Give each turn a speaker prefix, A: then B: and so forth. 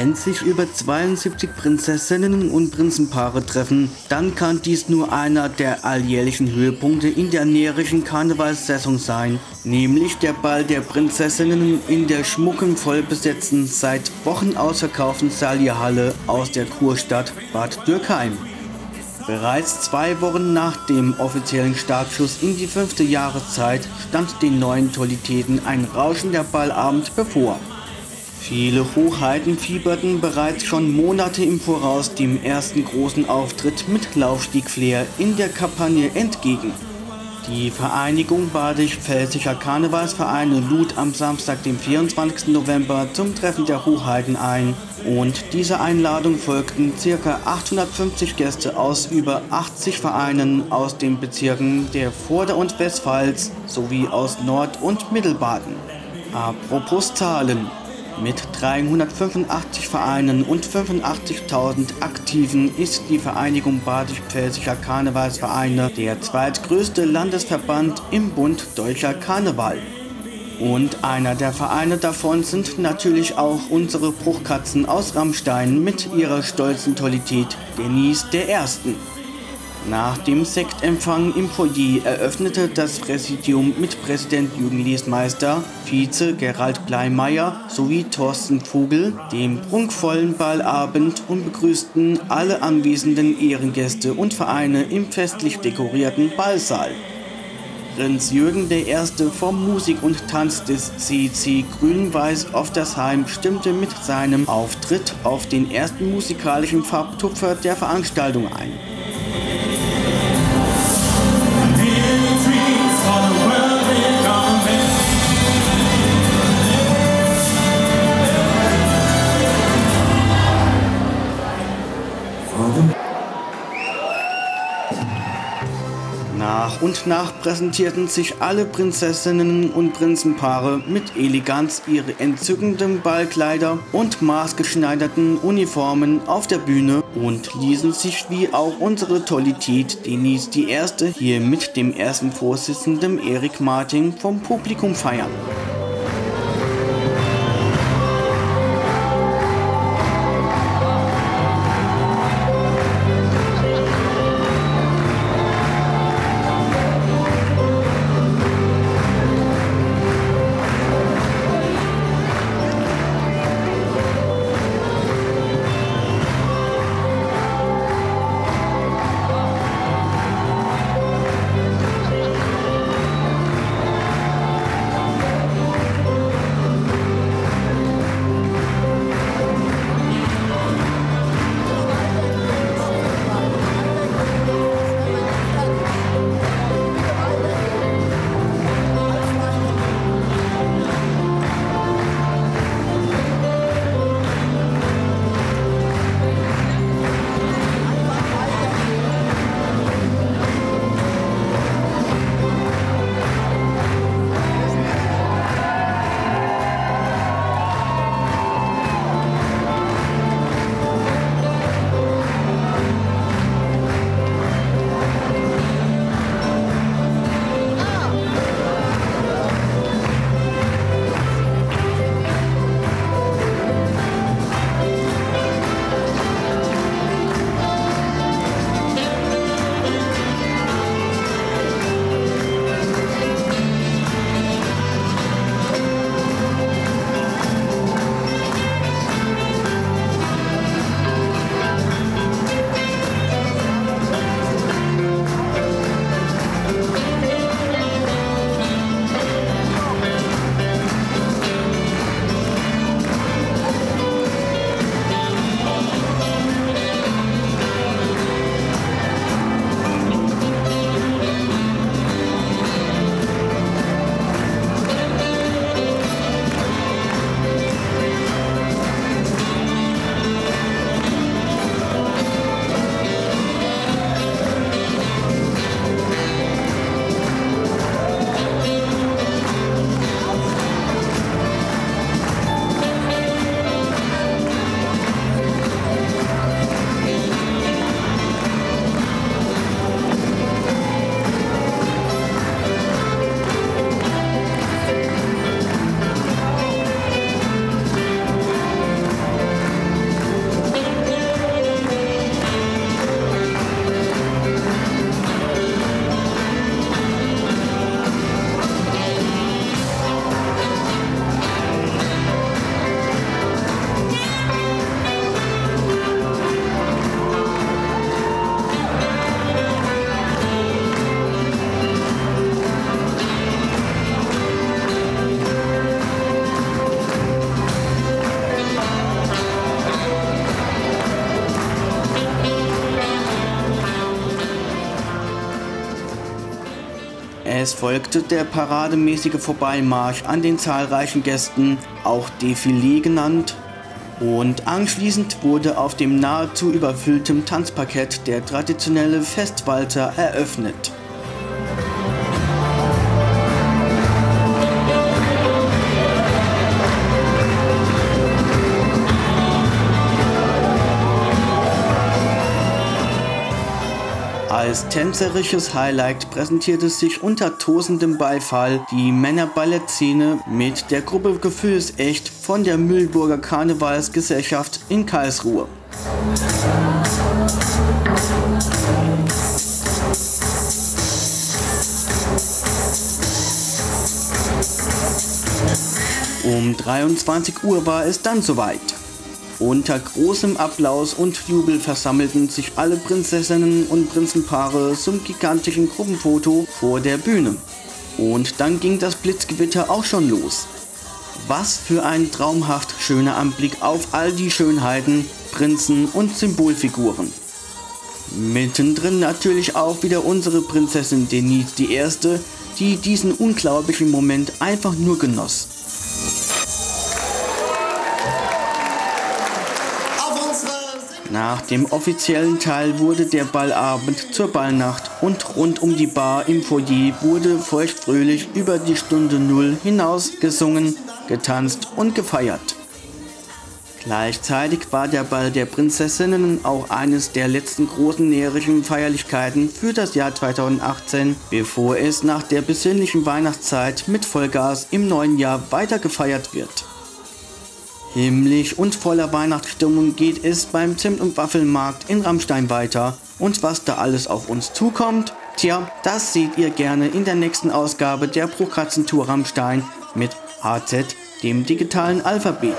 A: Wenn sich über 72 Prinzessinnen und Prinzenpaare treffen, dann kann dies nur einer der alljährlichen Höhepunkte in der närrischen Karnevalssaison sein, nämlich der Ball der Prinzessinnen in der schmucken, vollbesetzten, seit Wochen ausverkauften Salierhalle aus der Kurstadt Bad Dürkheim. Bereits zwei Wochen nach dem offiziellen Startschuss in die fünfte Jahreszeit stand den neuen Tolitäten ein rauschender Ballabend bevor. Viele Hochheiten fieberten bereits schon Monate im Voraus dem ersten großen Auftritt mit Laufstieg-Flair in der Kampagne entgegen. Die Vereinigung Badisch-Pfälzischer Karnevalsvereine lud am Samstag, dem 24. November, zum Treffen der Hochheiten ein und dieser Einladung folgten ca. 850 Gäste aus über 80 Vereinen aus den Bezirken der Vorder- und Westpfalz sowie aus Nord- und Mittelbaden. Apropos Zahlen. Mit 385 Vereinen und 85.000 Aktiven ist die Vereinigung Badisch-Pfälzischer Karnevalsvereine der zweitgrößte Landesverband im Bund Deutscher Karneval. Und einer der Vereine davon sind natürlich auch unsere Bruchkatzen aus Rammstein mit ihrer stolzen Tollität Denise der Ersten. Nach dem Sektempfang im Foyer eröffnete das Präsidium mit Präsident Jürgen Liesmeister, Vize Gerald Bleimeyer sowie Thorsten Vogel dem prunkvollen Ballabend und begrüßten alle anwesenden Ehrengäste und Vereine im festlich dekorierten Ballsaal. Prinz Jürgen I. vom Musik und Tanz des CC Grün-Weiß Oftersheim stimmte mit seinem Auftritt auf den ersten musikalischen Farbtupfer der Veranstaltung ein. Nach und nach präsentierten sich alle Prinzessinnen und Prinzenpaare mit Eleganz ihre entzückenden Ballkleider und maßgeschneiderten Uniformen auf der Bühne und ließen sich wie auch unsere Tollität Denise die Erste hier mit dem ersten Vorsitzenden Erik Martin vom Publikum feiern. Es folgte der parademäßige Vorbeimarsch an den zahlreichen Gästen, auch Defilé genannt, und anschließend wurde auf dem nahezu überfüllten Tanzparkett der traditionelle Festwalzer eröffnet. Als tänzerisches Highlight präsentierte sich unter tosendem Beifall die Männerballettszene mit der Gruppe Gefühlsecht von der Mühlburger Karnevalsgesellschaft in Karlsruhe. Um 23 Uhr war es dann soweit. Unter großem Applaus und Jubel versammelten sich alle Prinzessinnen und Prinzenpaare zum gigantischen Gruppenfoto vor der Bühne. Und dann ging das Blitzgewitter auch schon los. Was für ein traumhaft schöner Anblick auf all die Schönheiten, Prinzen und Symbolfiguren. Mittendrin natürlich auch wieder unsere Prinzessin Denise die Erste, die diesen unglaublichen Moment einfach nur genoss. Nach dem offiziellen Teil wurde der Ballabend zur Ballnacht und rund um die Bar im Foyer wurde feuchtfröhlich über die Stunde Null hinaus gesungen, getanzt und gefeiert. Gleichzeitig war der Ball der Prinzessinnen auch eines der letzten großen närrischen Feierlichkeiten für das Jahr 2018, bevor es nach der besinnlichen Weihnachtszeit mit Vollgas im neuen Jahr weiter gefeiert wird. Himmlisch und voller Weihnachtsstimmung geht es beim Zimt- und Waffelmarkt in Rammstein weiter. Und was da alles auf uns zukommt, tja, das seht ihr gerne in der nächsten Ausgabe der Prokratzentour Rammstein mit HZ, dem digitalen Alphabet.